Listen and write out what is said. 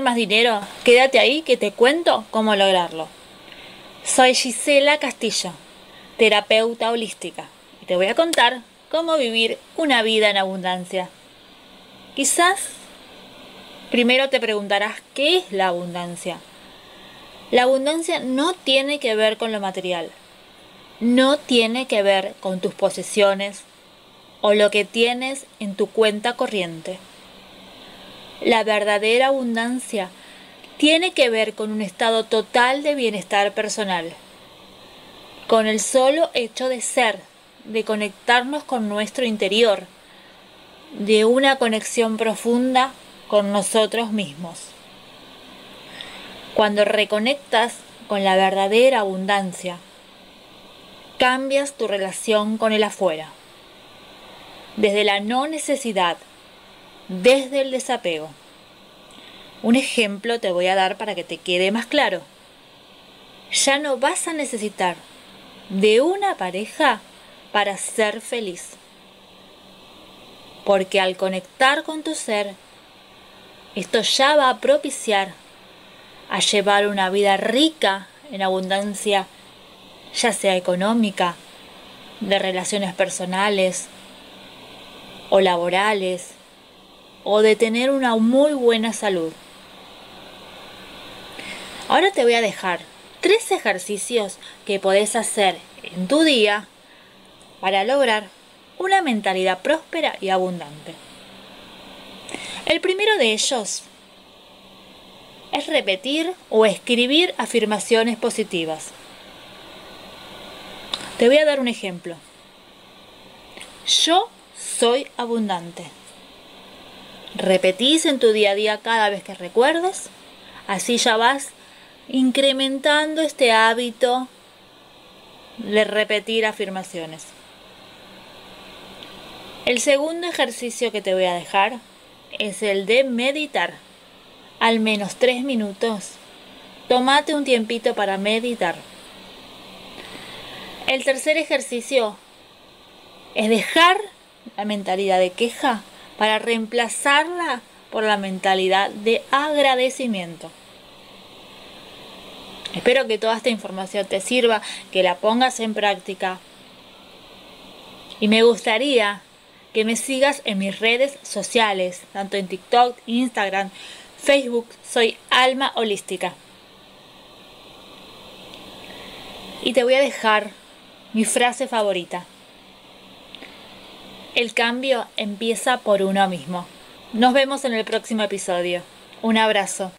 más dinero? Quédate ahí que te cuento cómo lograrlo. Soy Gisela Castillo, terapeuta holística, y te voy a contar cómo vivir una vida en abundancia. Quizás primero te preguntarás qué es la abundancia. La abundancia no tiene que ver con lo material, no tiene que ver con tus posesiones o lo que tienes en tu cuenta corriente. La verdadera abundancia tiene que ver con un estado total de bienestar personal, con el solo hecho de ser, de conectarnos con nuestro interior, de una conexión profunda con nosotros mismos. Cuando reconectas con la verdadera abundancia, cambias tu relación con el afuera, desde la no necesidad, desde el desapego. Un ejemplo te voy a dar para que te quede más claro. Ya no vas a necesitar de una pareja para ser feliz. Porque al conectar con tu ser, esto ya va a propiciar a llevar una vida rica en abundancia, ya sea económica, de relaciones personales o laborales, o de tener una muy buena salud. Ahora te voy a dejar tres ejercicios que podés hacer en tu día para lograr una mentalidad próspera y abundante. El primero de ellos es repetir o escribir afirmaciones positivas. Te voy a dar un ejemplo. Yo soy abundante. Repetís en tu día a día cada vez que recuerdes. Así ya vas incrementando este hábito de repetir afirmaciones. El segundo ejercicio que te voy a dejar es el de meditar. Al menos tres minutos. Tómate un tiempito para meditar. El tercer ejercicio es dejar la mentalidad de queja para reemplazarla por la mentalidad de agradecimiento. Espero que toda esta información te sirva, que la pongas en práctica. Y me gustaría que me sigas en mis redes sociales, tanto en TikTok, Instagram, Facebook, soy Alma Holística. Y te voy a dejar mi frase favorita. El cambio empieza por uno mismo. Nos vemos en el próximo episodio. Un abrazo.